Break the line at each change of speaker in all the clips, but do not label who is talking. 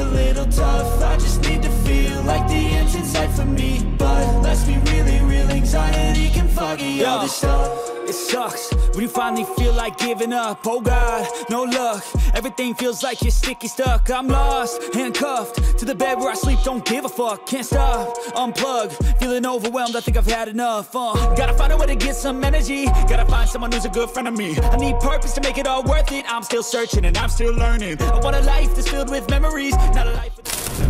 a little tough. I just need to feel like the end's in sight for me. But let's be really real, anxiety can foggy all this stuff it sucks. When you finally feel like giving up Oh God, no luck. Everything feels like you're sticky stuck. I'm lost, handcuffed To the bed where I sleep, don't give a fuck Can't stop, unplug Feeling overwhelmed, I think I've had enough uh, Gotta find a way to get some energy. Gotta find someone who's a good friend of me. I need purpose to make it all worth it. I'm still searching and I'm still learning. I want a life that's filled with memories Not a life with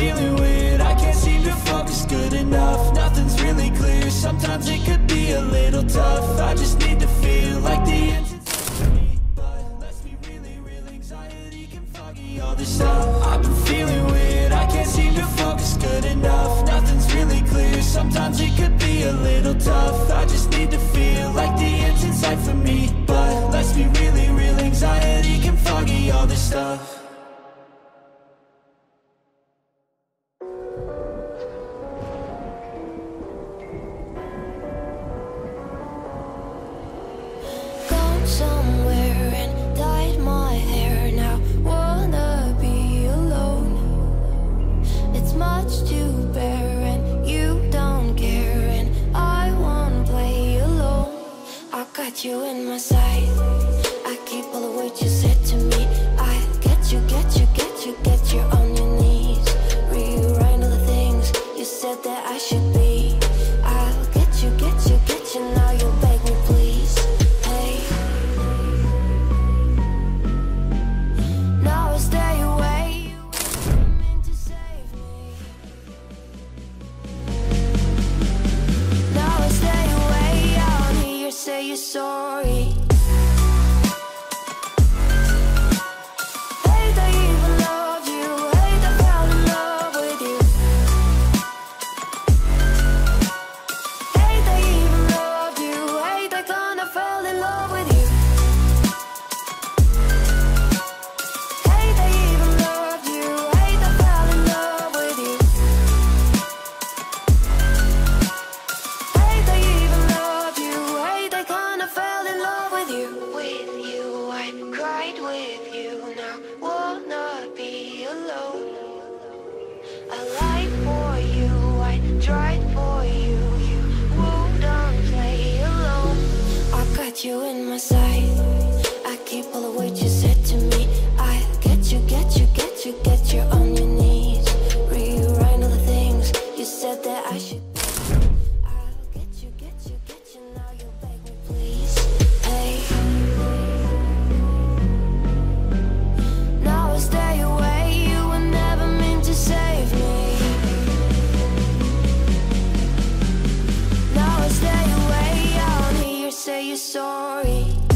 Feeling weird, I can't seem to focus good enough. Nothing's really clear, sometimes it could be a little tough. I just need to feel like the foggy all this stuff. I've been feeling weird, I can't seem to focus good enough. Nothing's really clear, sometimes it could be a little tough. I just need
say you're sorry. With you, I cried with you. Are you're sorry.